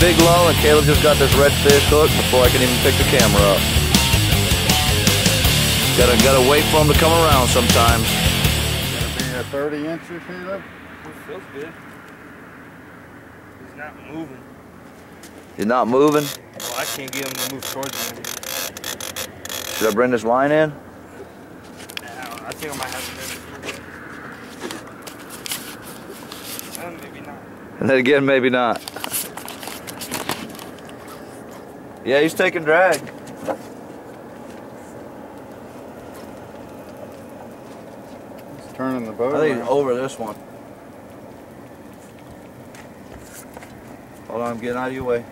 big lull and Caleb just got this red fish hooked before I can even pick the camera up. Gotta, gotta wait for him to come around sometimes. Gonna be a 30 incher, Caleb? It feels good. He's not moving. He's not moving. Well, I can't get him to move towards me. Should I bring this line in? I, I think I might have to uh, maybe not. And then again, maybe not. Yeah, he's taking drag. He's turning the boat I think he's over this one. Hold on, I'm getting out of your way.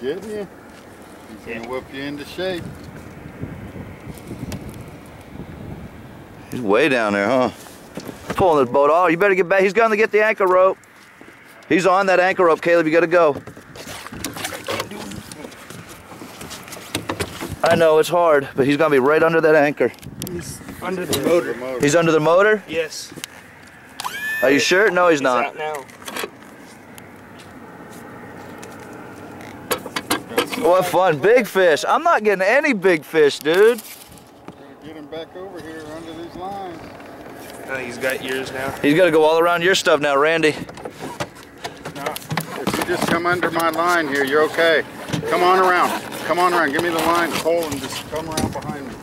Getting you. He's gonna whip you into shape. He's way down there, huh? Pulling this boat. Oh, you better get back. He's gonna get the anchor rope. He's on that anchor rope, Caleb. You gotta go. I know it's hard, but he's gonna be right under that anchor. He's under the The motor. motor. He's under the motor? Yes. Are you sure? No, he's He's not. out now. What fun. Big fish. I'm not getting any big fish, dude. Get him back over here under these lines. Oh, he's got ears now. He's gotta go all around your stuff now, Randy. If you just come under my line here, you're okay. Come on around. Come on around. Give me the line, the pole, and just come around behind me.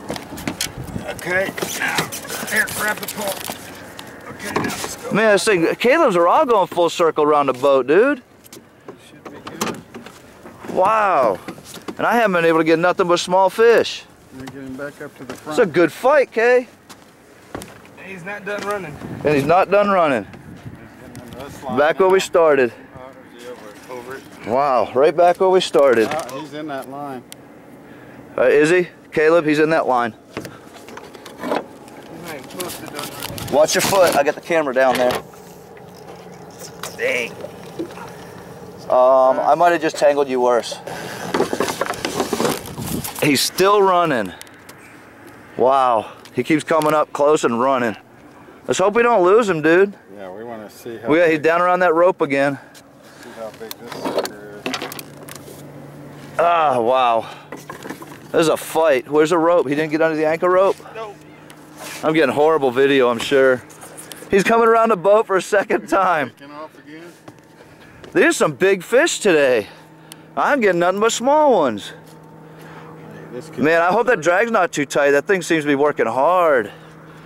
Okay. Now, here, grab the pole. Okay, now let's go. Man, this thing, Caleb's are all going full circle around the boat, dude. Should be good. Wow. And I haven't been able to get nothing but small fish. Let me get him back up to the It's a good fight, Kay. He's not done running. And he's not done running. Back where we started. Is he over? Over it. Wow, right back where we started. Ah, he's in that line. Uh, is he? Caleb, he's in that line. He's not even close to done running. Watch your foot. I got the camera down there. Dang. Um, I might have just tangled you worse. He's still running. Wow. He keeps coming up close and running. Let's hope we don't lose him, dude. Yeah, we want to see how, We got, he's down around that rope again. see how big this sucker is. Ah, wow. This is a fight. Where's the rope? He didn't get under the anchor rope? Nope. I'm getting horrible video, I'm sure. He's coming around the boat for a second time. Again. There's some big fish today. I'm getting nothing but small ones. Man, I hope that drag's not too tight. That thing seems to be working hard.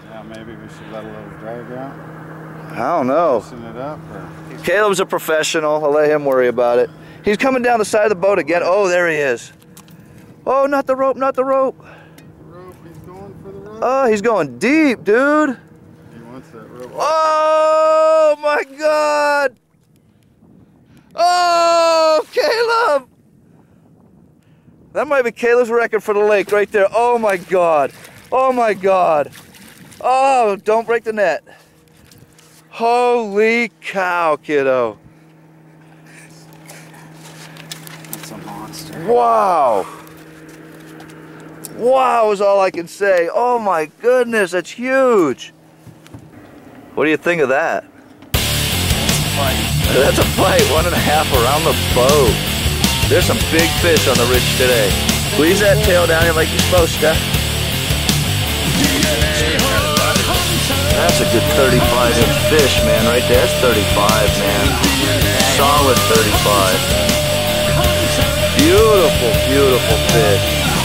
Yeah, maybe we should let a little drag out. I don't know. Loosen it up. Or... Caleb's a professional. I'll let him worry about it. He's coming down the side of the boat again. Oh, there he is. Oh, not the rope, not the rope. rope. He's going for the rope. Oh, he's going deep, dude. he wants that rope. Oh my God! Oh, Caleb! That might be Caleb's record for the lake right there. Oh my God! Oh my God! Oh, don't break the net. Holy cow, kiddo! That's a monster. Wow! Wow is all I can say. Oh my goodness, that's huge. What do you think of that? That's a fight, one and a half around the boat. There's some big fish on the ridge today. Squeeze that tail down here like you're supposed to. That's a good 35 inch fish, man, right there. That's 35, man. Solid 35. Beautiful, beautiful fish.